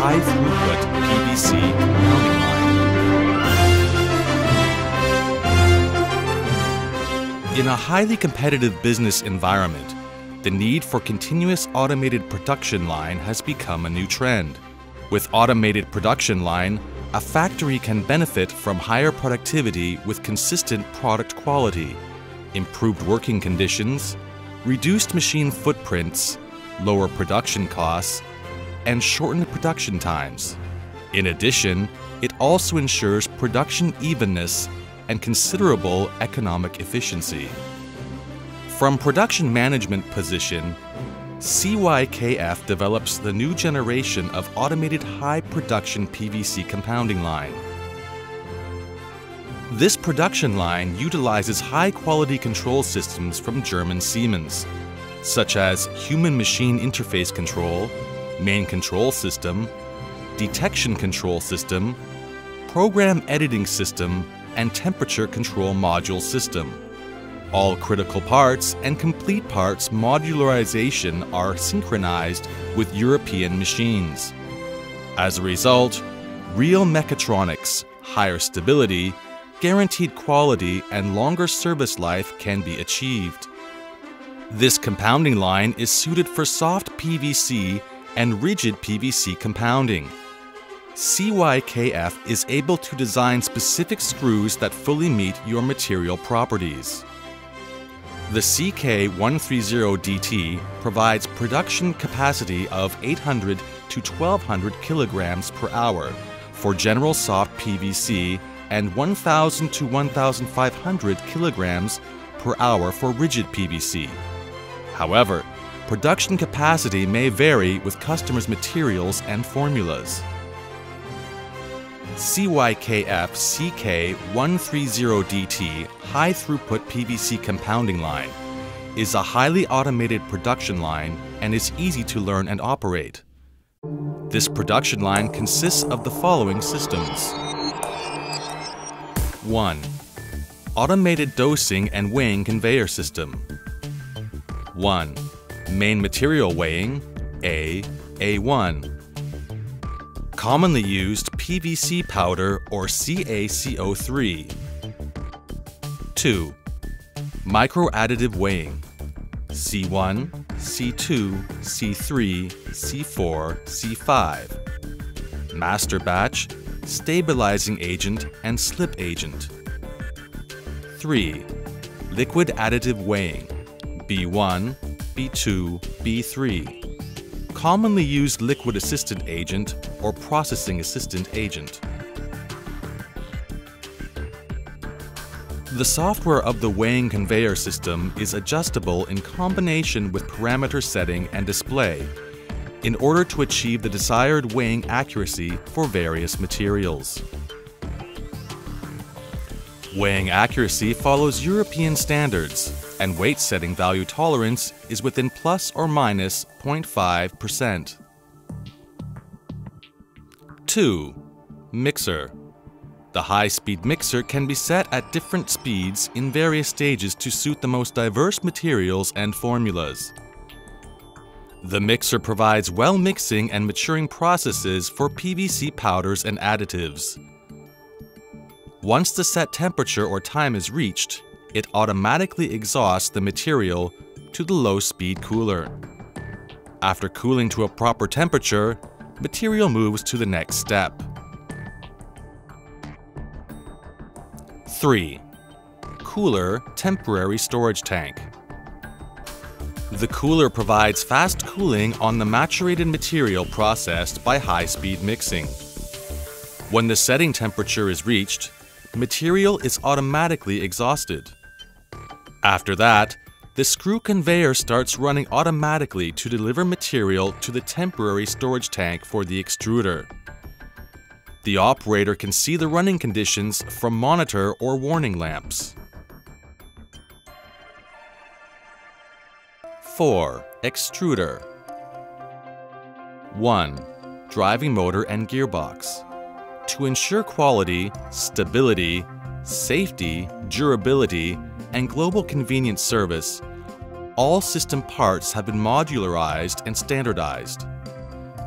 high-throughput PVC compounding line. In a highly competitive business environment, the need for continuous automated production line has become a new trend. With automated production line, a factory can benefit from higher productivity with consistent product quality, improved working conditions, reduced machine footprints, lower production costs, and shortened production times. In addition, it also ensures production evenness and considerable economic efficiency. From production management position, CYKF develops the new generation of automated high production PVC compounding line. This production line utilizes high quality control systems from German Siemens, such as human machine interface control, main control system, detection control system, program editing system, and temperature control module system. All critical parts and complete parts modularization are synchronized with European machines. As a result, real mechatronics, higher stability, guaranteed quality, and longer service life can be achieved. This compounding line is suited for soft PVC and rigid PVC compounding. CYKF is able to design specific screws that fully meet your material properties. The CK130DT provides production capacity of 800 to 1200 kilograms per hour for general soft PVC and 1000 to 1500 kilograms per hour for rigid PVC. However, production capacity may vary with customers' materials and formulas. CYKF CK130DT high throughput PVC compounding line is a highly automated production line and is easy to learn and operate. This production line consists of the following systems 1. Automated dosing and weighing conveyor system 1. Main material weighing A A1 Commonly used PVC powder or CaCO3. 2. Microadditive weighing C1, C2, C3, C4, C5. Master batch, stabilizing agent, and slip agent. 3. Liquid additive weighing B1, B2, B3 commonly used liquid assistant agent or processing assistant agent. The software of the weighing conveyor system is adjustable in combination with parameter setting and display in order to achieve the desired weighing accuracy for various materials. Weighing accuracy follows European standards, and weight setting value tolerance is within plus or minus 0.5%. 2. Mixer. The high-speed mixer can be set at different speeds in various stages to suit the most diverse materials and formulas. The mixer provides well mixing and maturing processes for PVC powders and additives. Once the set temperature or time is reached, it automatically exhausts the material to the low-speed cooler. After cooling to a proper temperature, material moves to the next step. 3. Cooler Temporary Storage Tank The cooler provides fast cooling on the maturated material processed by high-speed mixing. When the setting temperature is reached, material is automatically exhausted. After that, the screw conveyor starts running automatically to deliver material to the temporary storage tank for the extruder. The operator can see the running conditions from monitor or warning lamps. 4. Extruder 1. Driving motor and gearbox to ensure quality, stability, safety, durability, and global convenience service, all system parts have been modularized and standardized.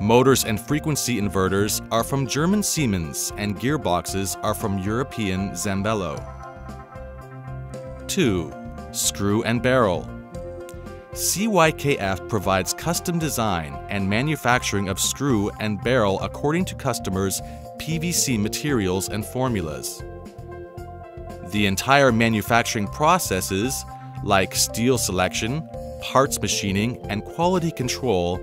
Motors and frequency inverters are from German Siemens and gearboxes are from European Zambello. 2. Screw and barrel. CYKF provides custom design and manufacturing of screw and barrel according to customers' PVC materials and formulas. The entire manufacturing processes, like steel selection, parts machining, and quality control,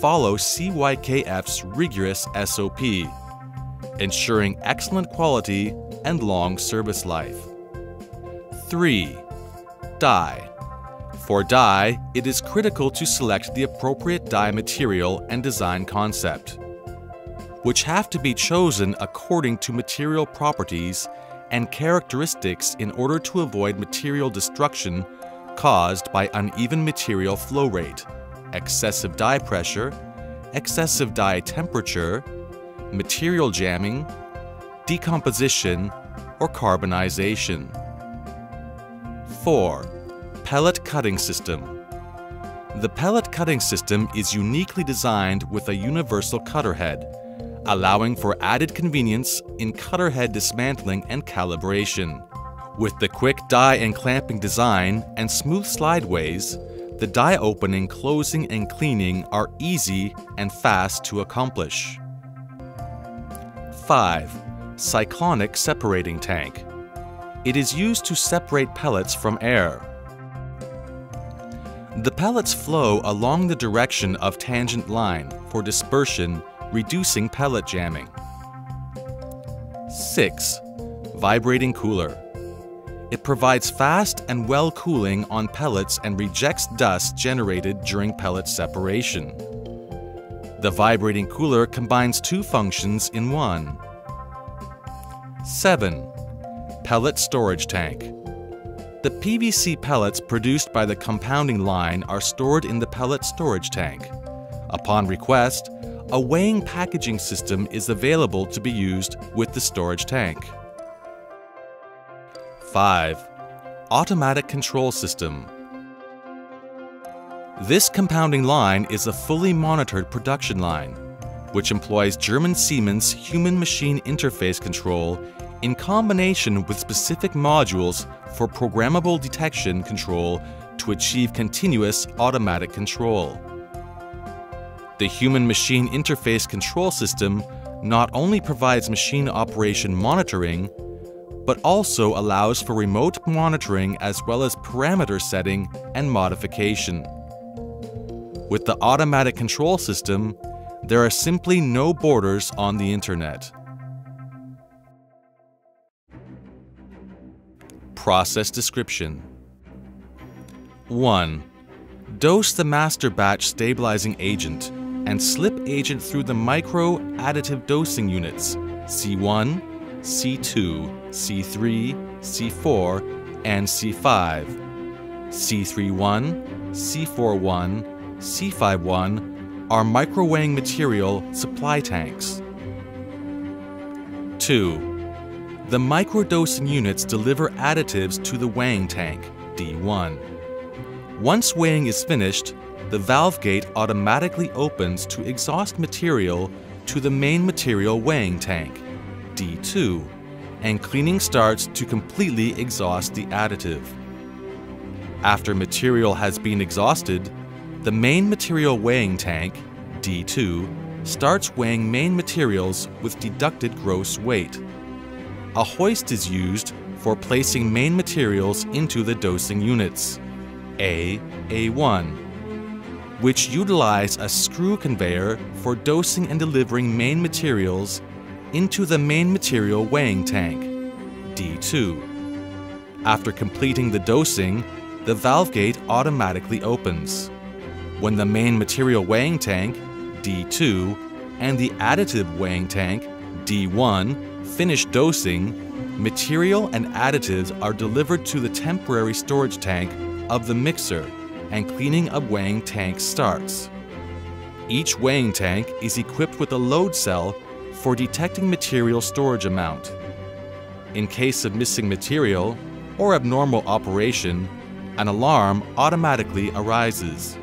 follow CYKF's rigorous SOP, ensuring excellent quality and long service life. 3. Die. For die, it is critical to select the appropriate die material and design concept, which have to be chosen according to material properties and characteristics in order to avoid material destruction caused by uneven material flow rate excessive die pressure, excessive die temperature, material jamming, decomposition, or carbonization. 4. Pellet Cutting System The pellet cutting system is uniquely designed with a universal cutter head, allowing for added convenience in cutter head dismantling and calibration. With the quick die and clamping design and smooth slideways, the die opening, closing, and cleaning are easy and fast to accomplish. 5. Cyclonic Separating Tank It is used to separate pellets from air. The pellets flow along the direction of tangent line for dispersion, reducing pellet jamming. 6. Vibrating Cooler it provides fast and well cooling on pellets and rejects dust generated during pellet separation. The vibrating cooler combines two functions in one. 7. Pellet Storage Tank The PVC pellets produced by the compounding line are stored in the pellet storage tank. Upon request, a weighing packaging system is available to be used with the storage tank. 5. Automatic Control System This compounding line is a fully monitored production line, which employs German Siemens human-machine interface control in combination with specific modules for programmable detection control to achieve continuous automatic control. The human-machine interface control system not only provides machine operation monitoring, but also allows for remote monitoring as well as parameter setting and modification. With the automatic control system, there are simply no borders on the internet. Process description 1. Dose the master batch stabilizing agent and slip agent through the micro additive dosing units C1, C2, C3, C4, and C5. C31, C41, C51 are microweighing material supply tanks. 2. The microdosing units deliver additives to the weighing tank, D1. Once weighing is finished, the valve gate automatically opens to exhaust material to the main material weighing tank, D2, and cleaning starts to completely exhaust the additive. After material has been exhausted, the main material weighing tank, D2, starts weighing main materials with deducted gross weight. A hoist is used for placing main materials into the dosing units, A, A1, which utilize a screw conveyor for dosing and delivering main materials into the main material weighing tank, D2. After completing the dosing, the valve gate automatically opens. When the main material weighing tank, D2, and the additive weighing tank, D1, finish dosing, material and additives are delivered to the temporary storage tank of the mixer and cleaning of weighing tank starts. Each weighing tank is equipped with a load cell for detecting material storage amount. In case of missing material or abnormal operation, an alarm automatically arises.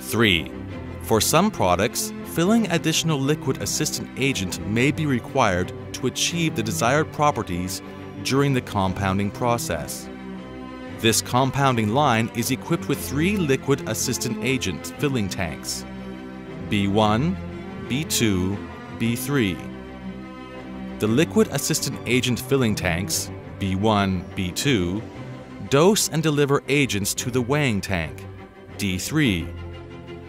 3. For some products, filling additional liquid assistant agent may be required to achieve the desired properties during the compounding process. This compounding line is equipped with three liquid assistant agent filling tanks B1, B2, B3. The liquid assistant agent filling tanks, B1, B2, dose and deliver agents to the weighing tank, D3.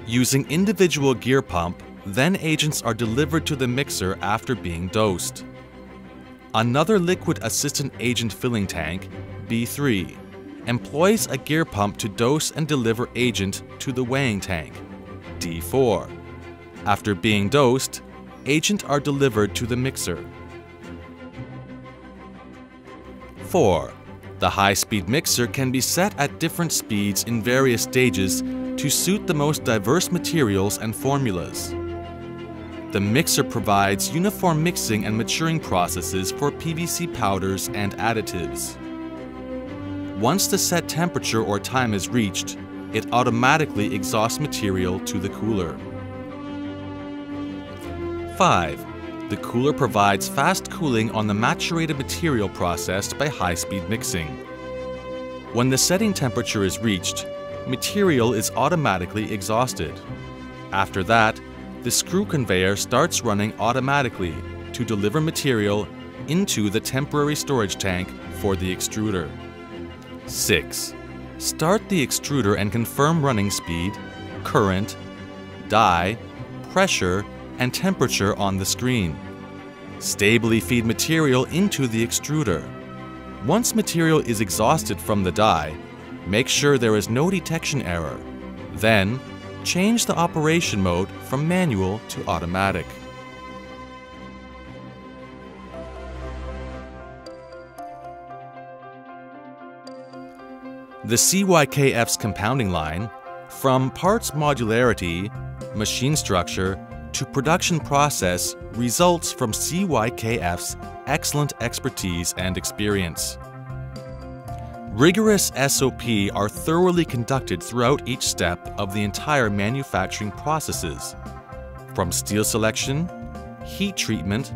Using individual gear pump, then agents are delivered to the mixer after being dosed. Another liquid assistant agent filling tank, B3, employs a gear pump to dose and deliver agent to the weighing tank, D4. After being dosed, agent are delivered to the mixer. 4. The high-speed mixer can be set at different speeds in various stages to suit the most diverse materials and formulas. The mixer provides uniform mixing and maturing processes for PVC powders and additives. Once the set temperature or time is reached, it automatically exhausts material to the cooler. 5. The cooler provides fast cooling on the maturated material processed by high-speed mixing. When the setting temperature is reached, material is automatically exhausted. After that, the screw conveyor starts running automatically to deliver material into the temporary storage tank for the extruder. 6. Start the extruder and confirm running speed, current, die, pressure, and temperature on the screen. Stably feed material into the extruder. Once material is exhausted from the die, make sure there is no detection error. Then, change the operation mode from manual to automatic. The CYKF's compounding line, from parts modularity, machine structure, to production process results from CYKF's excellent expertise and experience. Rigorous SOP are thoroughly conducted throughout each step of the entire manufacturing processes, from steel selection, heat treatment,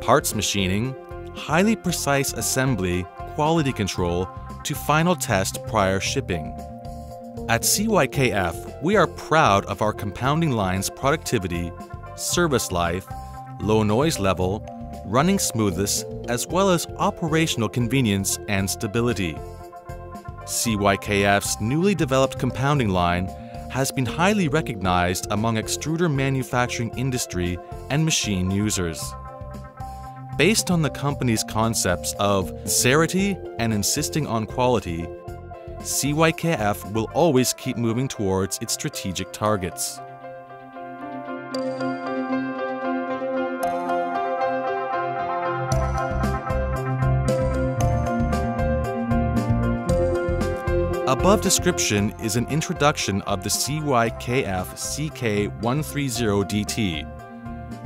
parts machining, highly precise assembly, quality control, to final test prior shipping. At CYKF, we are proud of our compounding line's productivity service life, low noise level, running smoothness, as well as operational convenience and stability. CYKF's newly developed compounding line has been highly recognized among extruder manufacturing industry and machine users. Based on the company's concepts of sincerity and insisting on quality, CYKF will always keep moving towards its strategic targets. Above description is an introduction of the CYKF CK130DT,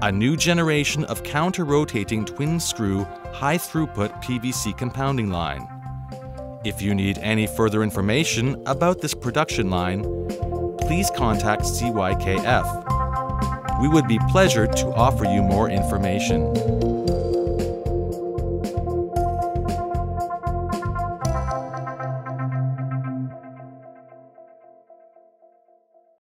a new generation of counter-rotating twin-screw high-throughput PVC compounding line. If you need any further information about this production line, please contact CYKF. We would be pleasure to offer you more information.